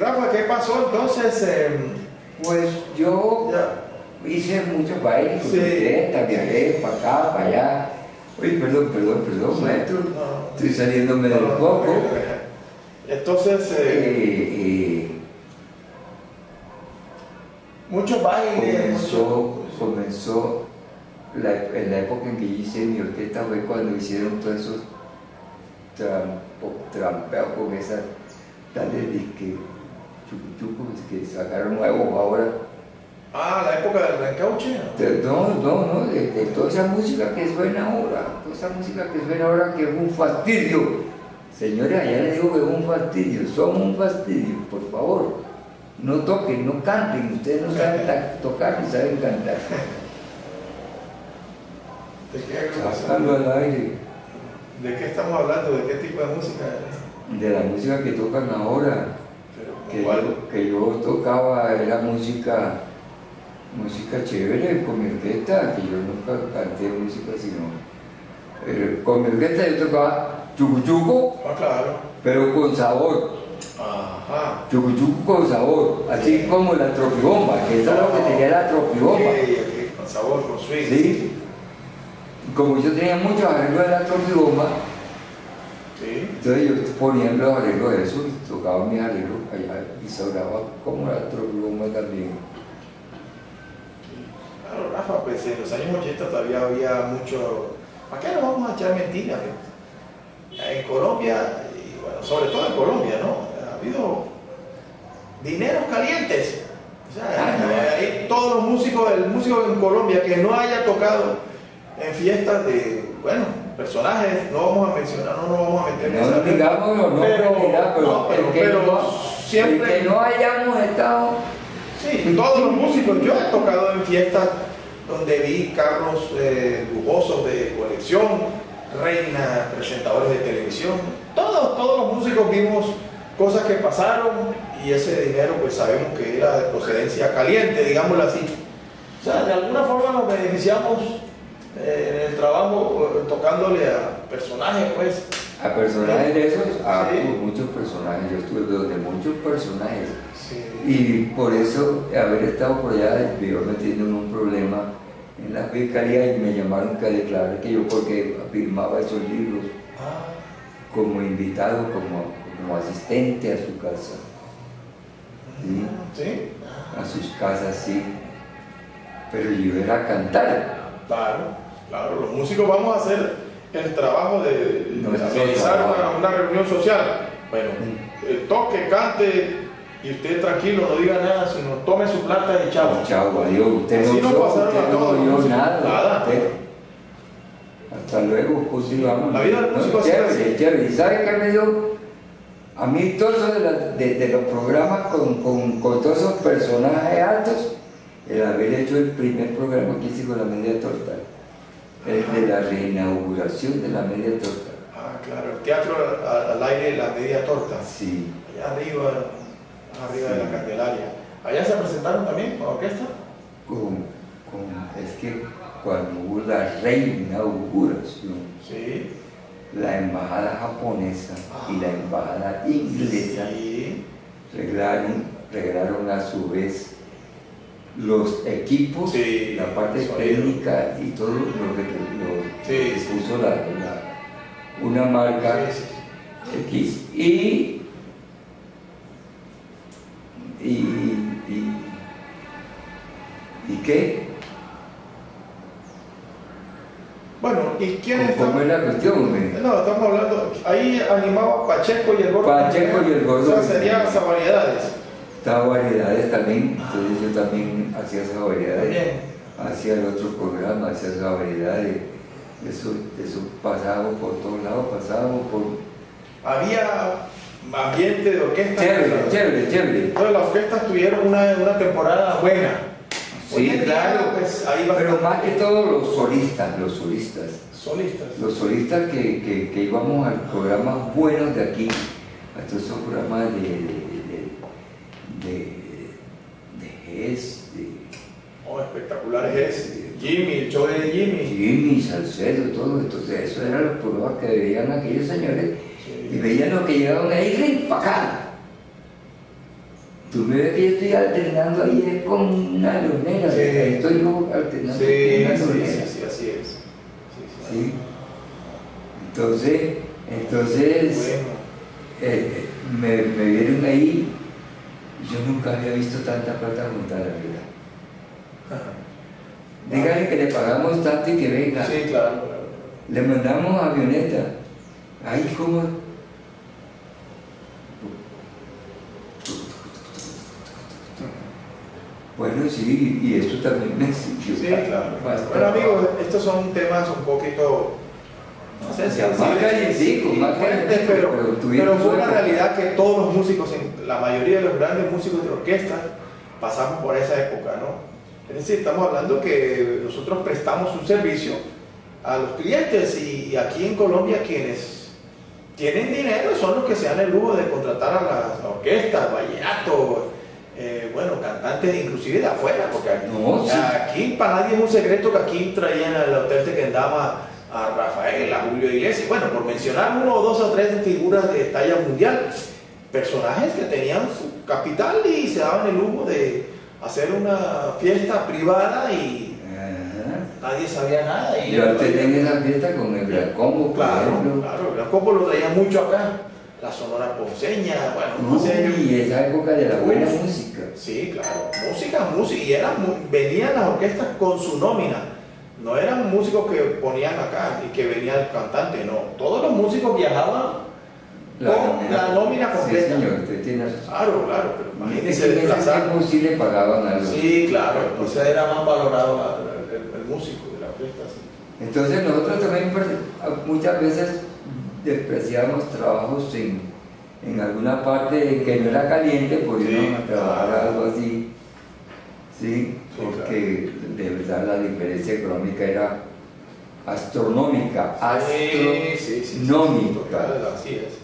Rafa, ¿qué pasó entonces? Eh, Pues yo ya. hice muchos bailes, Sí. viajé para acá, para allá. Uy, perdón, perdón, perdón, maestro. No. Estoy saliéndome del No, foco. Entonces, Eh, eh, eh, muchos bailes. comenzó, comenzó la, en la época en que hice mi orquesta fue cuando hicieron todos esos trampeos con esas tales disque chucuchucos que sacaron nuevos ahora. Ah, la época del reencauche. De- No, no, no, de, de toda esa música que suena ahora, toda esa música que suena ahora que es un fastidio. Señores, allá les digo que es un fastidio, somos un fastidio, por favor. No toquen, no canten, ustedes no saben tocar ni saben cantar. ¿De qué, Sacando al aire ¿De qué estamos hablando? ¿De qué tipo de música? de la música que tocan ahora, que yo, que yo tocaba era música, música chévere con mi orquesta, que yo nunca canté música sino, eh, con mi orquesta yo tocaba chucuchuco, Ah, claro. pero con sabor, Ajá. chucuchuco con sabor, así como la tropibomba, que eso es lo que tenía la tropibomba. Ok, Con sabor, con swing. ¿sí? Como yo tenía muchos arreglos de la tropibomba, Sí. entonces yo ponía los arreglos de eso y tocaba mis arreglos allá y sobraba como la tropibomba también. Claro, Rafa, pues en los años 80 todavía había mucho. ¿Para qué nos vamos a echar mentiras? En Colombia, y bueno, sobre todo en Colombia, ¿no? Ha habido dineros calientes. O sea, Ah, no. eh, todos los músicos, el músico en Colombia que no haya tocado en fiestas de, bueno, personajes, no vamos a mencionar, no nos vamos a meter en No esa- Pero- pero, no, pero- que pero no, siempre- que no hayamos estado, Sí, todos los músicos. Yo he tocado en fiestas donde vi carros eh, lujosos de colección, reinas, presentadores de televisión. Todos, todos los músicos vimos cosas que pasaron y ese dinero pues sabemos que era de procedencia caliente, digámoslo así. O sea, de alguna forma nos beneficiamos eh, en el trabajo eh, tocándole a personajes pues. a personajes de esos, a Sí. muchos personajes, yo estuve donde muchos personajes. Sí. Y por eso, haber estado por allá, me iba metiendo en un problema en la fiscalía y me llamaron que declarar que yo porque firmaba esos libros Ah, como invitado, como, como asistente a su casa, ¿sí? sí, a sus casas, sí. Pero yo era a cantar. claro, claro. Los músicos vamos a hacer el trabajo de, de trabajo. una, una reunión social. Bueno, eh, toque, cante y usted tranquilo, no diga nada, sino tome su plata y chao. Chao, adiós. Usted Así no vio, pasaron a no todos músicos. nada. Nada. usted. Hasta luego, continuamos. La vida del No, músico sido chévere, chévere. ¿Y sabe qué me dio? A mí todo eso de, de- de los programas con, con, con todos esos personajes altos, el haber hecho el primer programa que hice con la media torta, el de la reinauguración de la media torta. Ah, claro, el teatro al, aire, la media torta. Sí, Allá arriba, arriba de la Candelaria. Allá se presentaron también con orquesta. con, con- es que cuando hubo la reinauguración, Sí. la embajada japonesa y la embajada inglesa Sí. regalaron, regalaron a su vez los equipos, Sí, la parte técnica y todo lo que lo, Sí, que sí. puso la, la- una marca. X y, y, y, y qué Bueno, ¿y quién ¿Cómo está? es la cuestión? No, estamos hablando, ahí animaba Pacheco y el gordo. Pacheco y el gordo. O sea, serían esas variedades. Estaba variedades también, entonces yo también hacía esa variedad, hacía el otro programa, hacía esa variedad de eso, eso pasábamos por todos lados, pasábamos por... Había ambiente de orquesta. Chévere, chévere, chévere. Todas las orquestas tuvieron una, una temporada buena. Sí, claro, pues, ahí va pero más que todo los solistas, los solistas. solistas. Los solistas que, que, que íbamos a programas buenos de aquí, a todos esos programas de, de, de, de, de GES, de Oh, espectaculares es Jimmy, el show de Jimmy. Jimmy, Salcedo, todo esto, eso eran los programas que veían aquellos señores y veían lo que llegaban ahí, para acá. Tú me ves que yo estoy alternando ahí con una leonera, Sí. estoy yo alternando Sí, con una sí, leonera. sí, sí, así es. Sí. Entonces, entonces Bueno, eh, me, me vieron ahí, yo nunca había visto tanta plata juntar, la verdad. Díganle que le pagamos tanto y que venga. sí, claro, claro. Le mandamos avioneta. Ahí como... Bueno, sí, y eso también me sirvió Sí, claro. bastante. Bueno, amigos, estos son temas un poquito, no sé, sea, más sí, más fuertes, pero, pero fue una realidad que todos los músicos, la mayoría de los grandes músicos de orquesta, pasamos por esa época, ¿no? Es decir, estamos hablando que nosotros prestamos un servicio a los clientes y aquí en Colombia quienes tienen dinero son los que se dan el lujo de contratar a las orquestas, vallenato, eh, bueno, cantantes inclusive de afuera, porque aquí, No, sí. aquí para nadie es un secreto que aquí traían al hotel de Kendama a Rafael, a Julio Iglesias, bueno, por mencionar uno o dos o tres figuras de talla mundial, personajes que tenían su capital y se daban el lujo de hacer una fiesta privada y Ajá. nadie sabía nada. Y Yo antes tenía esa fiesta con el Gran Combo, por Claro, claro, el Gran Combo lo traía mucho acá, la Sonora Ponceña, bueno, no sé, Uy, esa época de la buena Uf. música. Sí, claro, música, música, y eran, venían las orquestas con su nómina, no eran músicos que ponían acá y que venía el cantante, no, todos los músicos viajaban con la nómina completa. Sí, señor, usted tiene razón. Claro, claro, pero imagínense en ese desplazar. sí le pagaban algo. Sí, claro, entonces era más valorado la- el, el- el músico de la orquesta. sí. Entonces nosotros también per- muchas veces despreciamos trabajos en, en alguna parte que no era caliente por Sí, irnos a trabajar claro. algo así. Sí, porque de verdad la diferencia económica era astronómica, Sí, sí, sí, sí, astronómica. así es.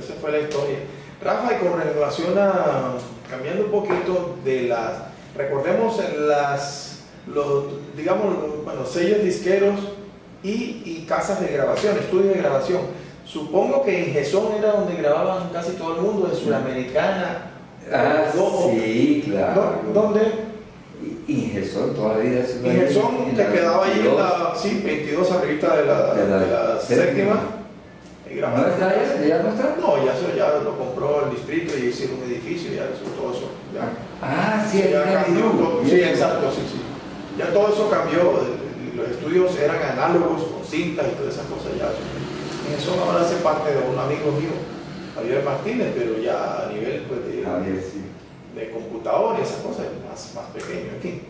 Esa fue la historia. Rafa, y con relación a, cambiando un poquito de las, recordemos las, los, digamos, bueno, sellos disqueros y, y casas de grabación, estudios de grabación. Supongo que en Gesón era donde grababan casi todo el mundo, en Sudamericana. Ah, ¿Dó- sí, claro. dó- ¿Dónde? Y, y Gesón toda la vida Gerson te quedaba ahí en la, sí, 22 arribita de la, De la de la séptima. séptima. ¿No está ya? ¿Ya no está? No, ya eso ya lo compró el distrito y hicieron un edificio, ya eso, todo eso. Ya, Ah, sí, ya está cambió bien. todo. Sí, exacto, sí, sí. Ya todo eso cambió. Los estudios eran análogos, con cintas y todas esas cosas. Ya. Eso ahora hace parte de un amigo mío, Javier Martínez, pero ya a nivel pues, de, sí. de computador y esas cosas, más, más pequeño, fin.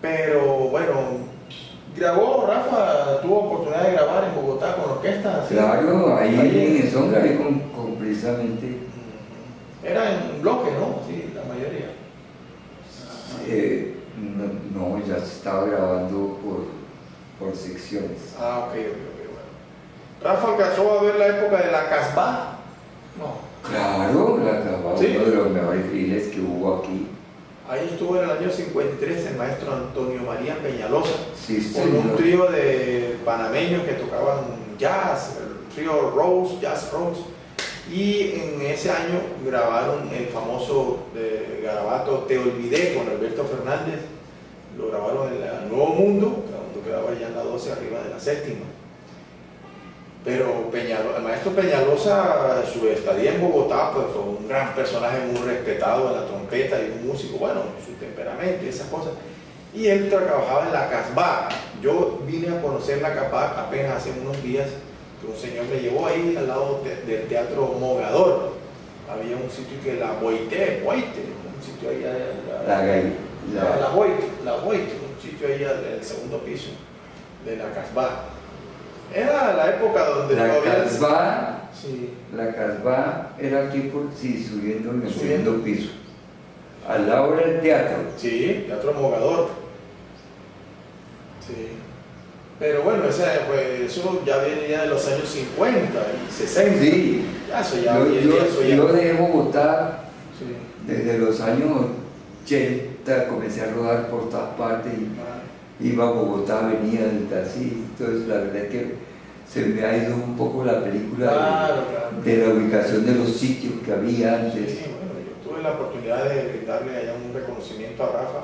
Pero bueno, grabó, Rafa, tuvo oportunidad de grabar en Bogotá con orquesta. ¿sí? Claro, ahí Ahí. en el son grabé con, con precisamente Era en bloque, ¿no? Sí, la mayoría. eh, no, no, ya se estaba grabando por, por secciones. Ah, ok, ok, ok, bueno. Rafa alcanzó a ver la época de la Casbah. No. Claro, la acababa Sí. uno de los mejores files que hubo aquí. Ahí estuvo en el año 53 el maestro Antonio María Peñalosa. Sí, con un trío de panameños que tocaban jazz, el trío Rose, Jazz Rose. Y en ese año grabaron el famoso eh, garabato Te Olvidé con Alberto Fernández. Lo grabaron en el Nuevo Mundo, cuando quedaba ya en la 12 arriba de la séptima. Pero Peñalo- el maestro Peñalosa, su estadía en Bogotá, pues fue un gran personaje muy respetado en la trompeta y un músico, bueno, su temperamento y esas cosas. Y él trabajaba en la Casbah. Yo vine a conocer la Casbah apenas hace unos días, que un señor me llevó ahí al lado de- del Teatro Mogador. Había un sitio que la Boite, Boite, un sitio ahí, la, La, gai- la, la- la Boite, la Boite, un sitio ahí el segundo piso de la Casbah. Era la época donde la casbah, Sí, la casbah era aquí por sí, subiendo en el Subiendo. piso. Al lado del teatro. sí, Teatro Mogador. Sí. Pero bueno, esa, pues, eso ya viene ya de los años 50 y 60. Sí, Ya, eso ya yo, yo, día, eso ya- yo dejé Bogotá Sí. desde los años 80, comencé a rodar por todas partes y Ah, iba a Bogotá, venía del taxi, entonces la verdad es que se me ha ido un poco la película de- Claro, claro. de, la ubicación de los sitios que había Sí, antes. bueno, yo tuve la oportunidad de brindarle allá un reconocimiento a Rafa.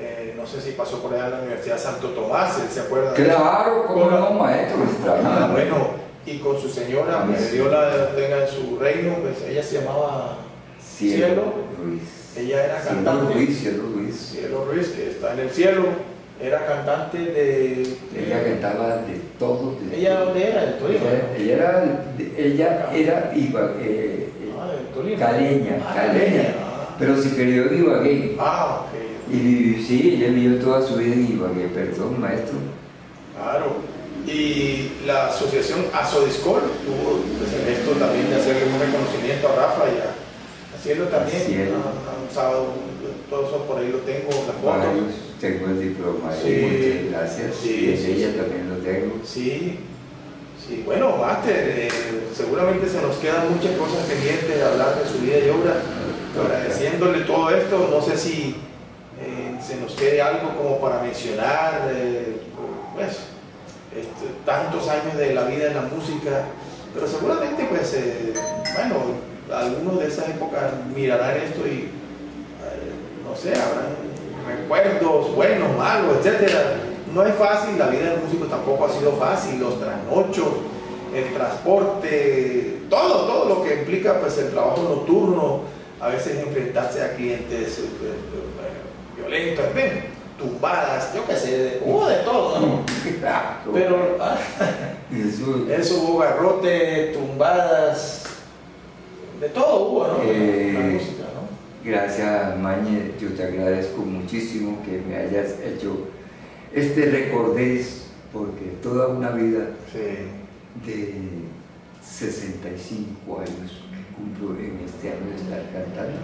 Eh, no sé si pasó por allá en la Universidad Santo Tomás, él se acuerda. Claro, como no, maestro, Ah, bueno, y con su señora, que sí. Dios la tenga en su reino, pues ella se llamaba Cielo. Ruiz. Ella era Cielo cantante. Ruiz, Cielo Ruiz. Cielo Ruiz, que está en el cielo, era cantante de. Ella cantaba de todo. de ¿Ella dónde era? ¿Del Tolima? Ella, era, ella era Iba- eh, eh, Ah, Tolima. caleña, Ah, caleña, Ah, pero se crió en Ibagué. Ah, ok. Y sí, ella vivió toda su vida en Ibagué, perdón, maestro. Claro. Y la asociación Asodiscol tuvo pues, el gesto también de hacerle un reconocimiento a Rafa y a, a Cielo también. Cielo. A- a un sábado, todo eso por ahí lo tengo, las fotos. Tengo el diploma, Sí. muchas gracias. Sí, y ella también lo tengo. Sí, sí, bueno, Máster, eh, seguramente se nos quedan muchas cosas pendientes de hablar de su vida y obra. Agradeciéndole todo esto, no sé si eh, se nos quede algo como para mencionar, eh, pues, este, tantos años de la vida en la música, pero seguramente, pues, bueno, algunos de esas épocas mirarán esto y, eh, no sé, habrán recuerdos buenos, malos, etcétera. No es fácil, la vida del músico tampoco ha sido fácil, los trasnochos, el transporte, todo, todo lo que implica pues el trabajo nocturno, a veces enfrentarse a clientes eh, eh, violentos, en fin, tumbadas, yo qué sé, hubo de todo, ¿no? Pero ah, Eso, hubo garrote, tumbadas, de todo hubo. Eh, ¿no? Gracias, Mañe, yo te agradezco muchísimo que me hayas hecho este recordés, porque toda una vida Sí. de 65 años que cumplo en este año de estar cantando.